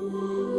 Ooh.